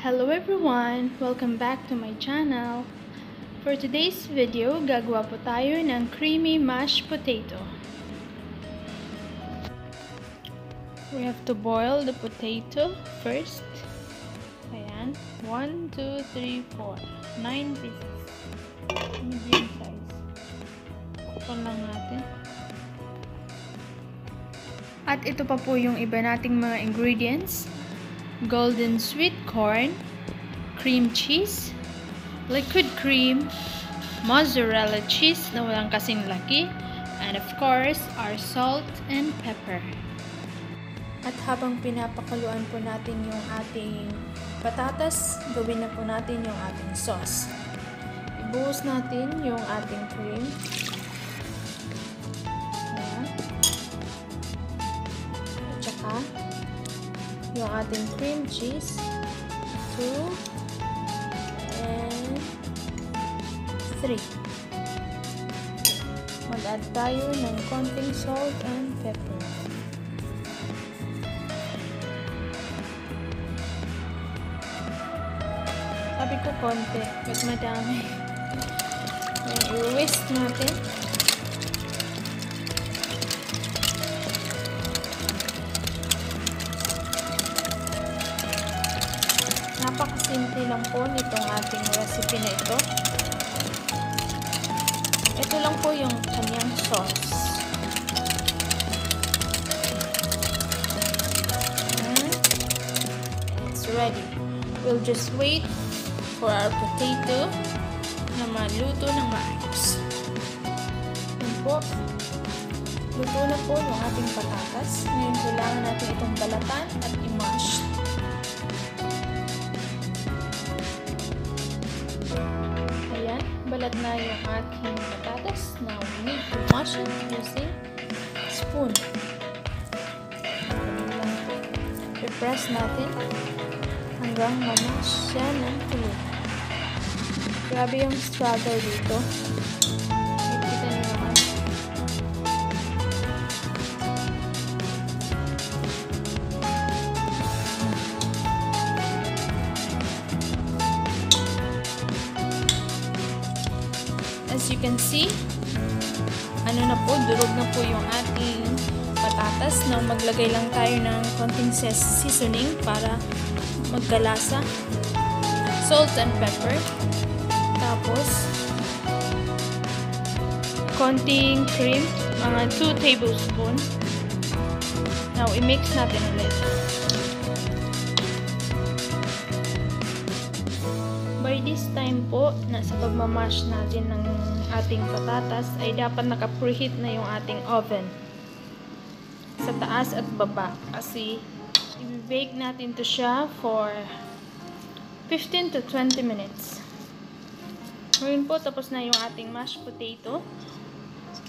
Hello everyone! Welcome back to my channel. For today's video, gagawa po tayo ng creamy mashed potato. We have to boil the potato first. Ayan. 1, 2, 3, 4. 9 pieces. Medium size. Pakpan lang natin. At ito pa po yung iba nating mga ingredients. Golden sweet corn, cream cheese, liquid cream, mozzarella cheese na walang kasing laki, and of course, our salt and pepper. At habang pinapakuluan po natin yung ating patatas, gawin na po natin yung ating sauce. Ibuhos natin yung ating cream. Ayan. At saka, yung ating cream cheese. 2 and 3. Mag-add tayo ng konting salt and pepper. Sabi ko konti, but madami. I-whisk natin. Napakasimple lang po nitong ating recipe na ito. Ito lang po yung kanyang sauce. And it's ready. We'll just wait for our potato na maluto ng maayos. Yan po. Luto na po yung ating patatas. Ngayon kailangan natin itong balatan at i-mash. Ayan, balat na yung ating patatas. Now, we need to mash it using spoon. I-press natin hanggang mamash siya ng tuloy. Grabe yung struggle dito. Can see, ano na po, durog na po yung ating patatas. Now, maglagay lang tayo ng konting seasoning para magkalasa. Salt and pepper. Tapos, konting cream, mga 2 tablespoon. Now, i-mix natin ulit. This time po, nasa pagmamash natin ng ating patatas, ay dapat naka-preheat na yung ating oven. Sa taas at baba. Kasi, i-bake natin to siya for 15 to 20 minutes. Ngayon po, tapos na yung ating mashed potato.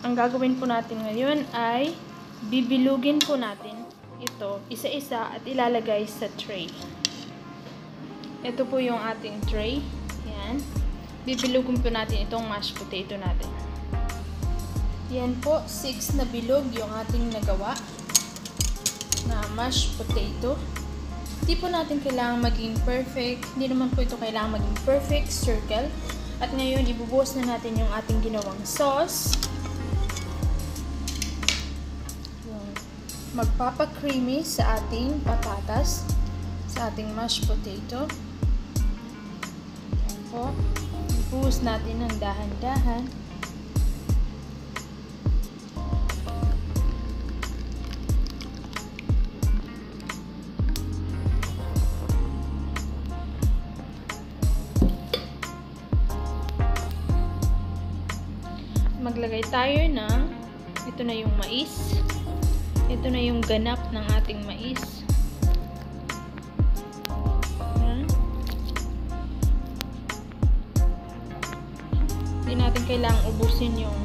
Ang gagawin po natin ngayon ay bibilugin po natin ito isa-isa at ilalagay sa tray. Ito po yung ating tray. Bibilugin po natin itong mashed potato natin. Yan po, 6 na bilog yung ating nagawa na mashed potato. Hindi po natin kailangan maging perfect. Hindi naman po ito kailangan maging perfect circle. At ngayon, ibubuhos na natin yung ating ginawang sauce. Yung magpapa-creamy sa ating patatas, sa ating mashed potato. Yan po. Ibuhos natin ng dahan-dahan. maglagay tayo ng ito na yung mais ito na yung ganap ng ating mais kailangang ubusin yung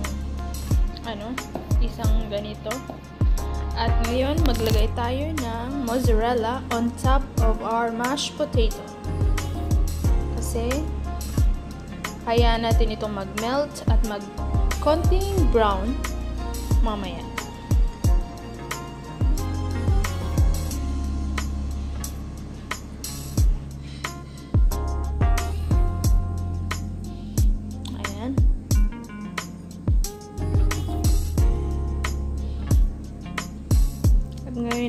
ano, isang ganito at ngayon maglagay tayo ng mozzarella on top of our mashed potato kasi hayaan natin itong mag-melt at mag konting brown mamaya.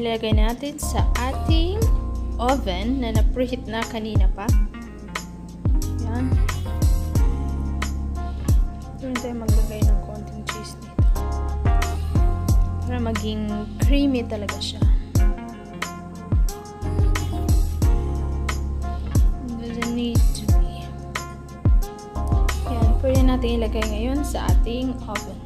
Ilalagay natin sa ating oven na na-preheat na kanina pa. Yan. Doon tayo maglagay ng konting cheese dito. Para maging creamy talaga siya. Doesn't need to be. Yan. Pwede natin ilagay ngayon sa ating oven.